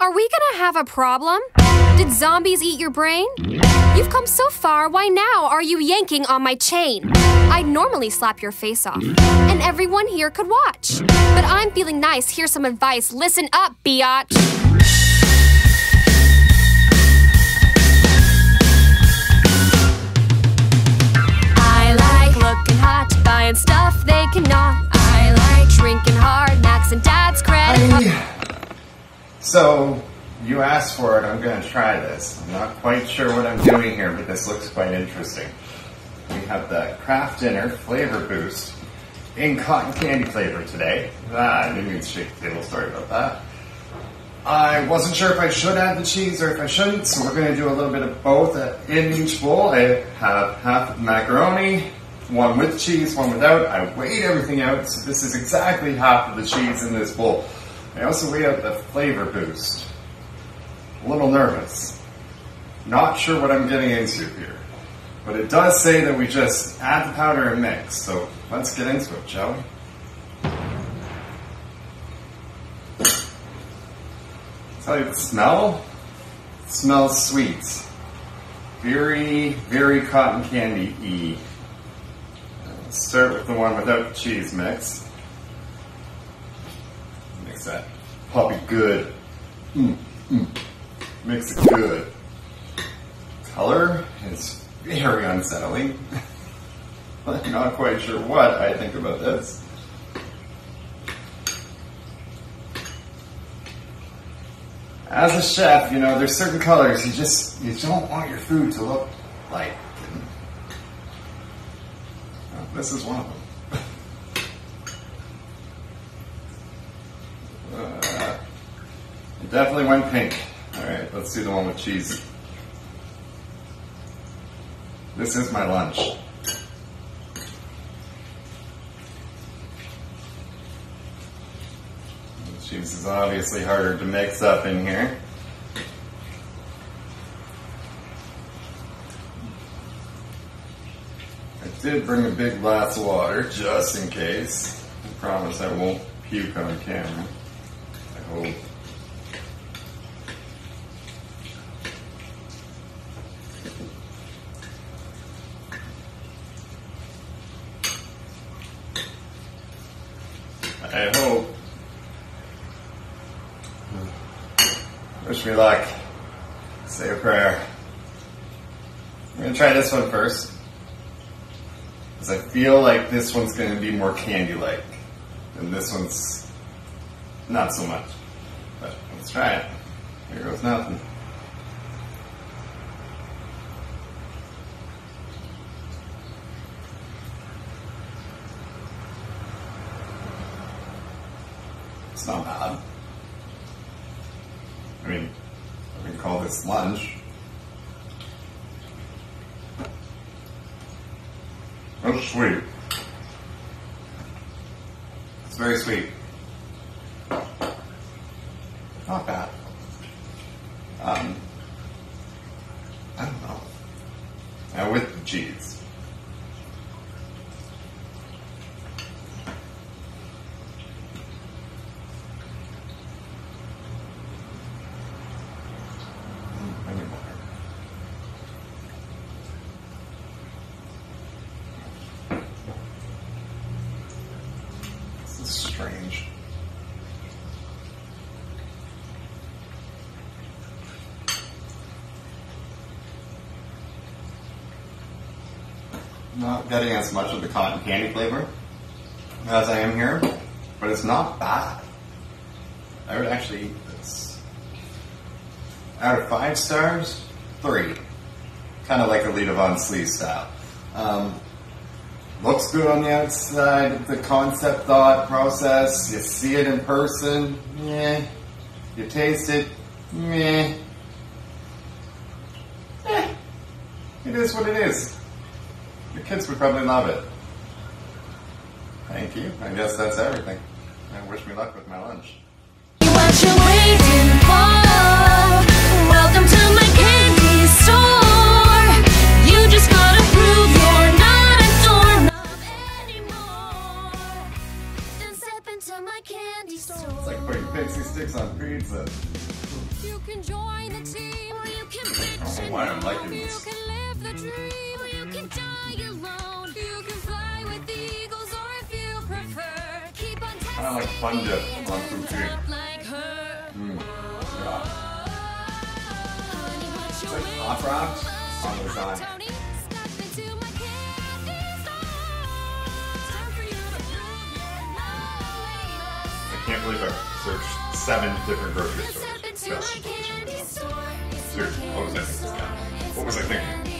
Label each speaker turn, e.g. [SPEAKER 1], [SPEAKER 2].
[SPEAKER 1] Are we gonna have a problem? Did zombies eat your brain? You've come so far, why now are you yanking on my chain? I'd normally slap your face off, and everyone here could watch. But I'm feeling nice, here's some advice. Listen up, biatch. I like looking hot, buying stuff they cannot. I like drinking hard, maxing dad's credit card.
[SPEAKER 2] So, you asked for it, I'm going to try this. I'm not quite sure what I'm doing here, but this looks quite interesting. We have the Kraft Dinner Flavor Boost in cotton candy flavor today. Ah, I didn't mean to shake the table, sorry about that. I wasn't sure if I should add the cheese or if I shouldn't, so we're going to do a little bit of both in each bowl. I have half macaroni, one with cheese, one without. I weighed everything out, so this is exactly half of the cheese in this bowl. I also we have the flavor boost. A little nervous. Not sure what I'm getting into here. But it does say that we just add the powder and mix, so let's get into it, shall we? Tell you the smell. It smells sweet. Very, very cotton candy y. Let's start with the one without the cheese mix. Mix that puppy good. Mm, mm. Mix it good. Color is very unsettling. I'm not quite sure what I think about this. As a chef, you know, there's certain colors you just you don't want your food to look like. This is one of them. Uh, it definitely went pink. All right, let's do the one with cheese. This is my lunch. The cheese is obviously harder to mix up in here. I did bring a big glass of water just in case. I promise I won't puke on camera. I hope. I hope. Wish me luck. Say a prayer. I'm gonna try this one first. Because I feel like this one's gonna be more candy like. And this one's not so much. But let's try it. Here goes nothing. It's not bad. I mean, I can call this lunch. That's sweet. It's very sweet. Not bad. Um, I don't know. Now with the cheese. Mm, I need more. This is strange. Not getting as much of the cotton candy flavor as I am here, but it's not bad. I would actually eat this. Out of five stars, three. Kind of like a Lita Von Slee style. Um, looks good on the outside, the concept thought process, you see it in person, yeah. You taste it, meh. Eh. It is what it is. Your kids would probably love it. Thank you. I guess that's everything. I wish me luck with my lunch. It's like putting pixie sticks on pizza.
[SPEAKER 1] You can join the team, or you can bitch. I
[SPEAKER 2] why I'm liking this.
[SPEAKER 1] kind
[SPEAKER 2] of like
[SPEAKER 1] sponge
[SPEAKER 2] on
[SPEAKER 1] sushi. Mm.
[SPEAKER 2] Yeah.
[SPEAKER 1] It's
[SPEAKER 2] like hot rocks on
[SPEAKER 1] the side.
[SPEAKER 2] I can't believe I searched seven different grocery stores. Seriously, what was I thinking? What was I thinking?